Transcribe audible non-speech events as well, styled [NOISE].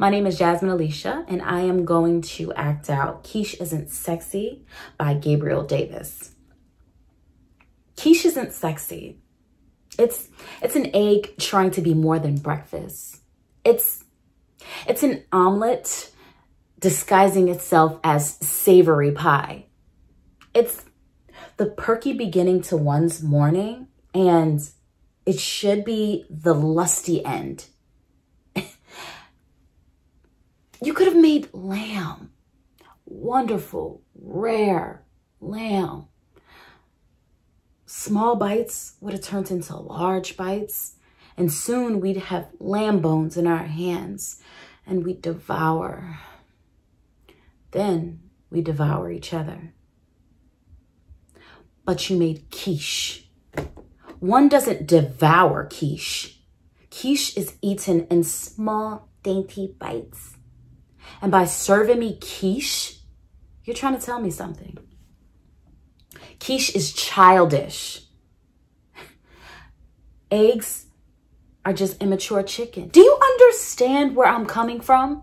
My name is Jasmine Alysha, and I am going to act out Quiche Isn't Sexy by Gabriel Davis. Quiche isn't sexy. It's, it's an egg trying to be more than breakfast. It's, it's an omelet disguising itself as savory pie. It's the perky beginning to one's morning, and it should be the lusty end You could have made lamb. Wonderful, rare lamb. Small bites would have turned into large bites. And soon we'd have lamb bones in our hands and we'd devour. Then we devour each other. But you made quiche. One doesn't devour quiche. Quiche is eaten in small, dainty bites. And by serving me quiche, you're trying to tell me something. Quiche is childish. [LAUGHS] Eggs are just immature chicken. Do you understand where I'm coming from?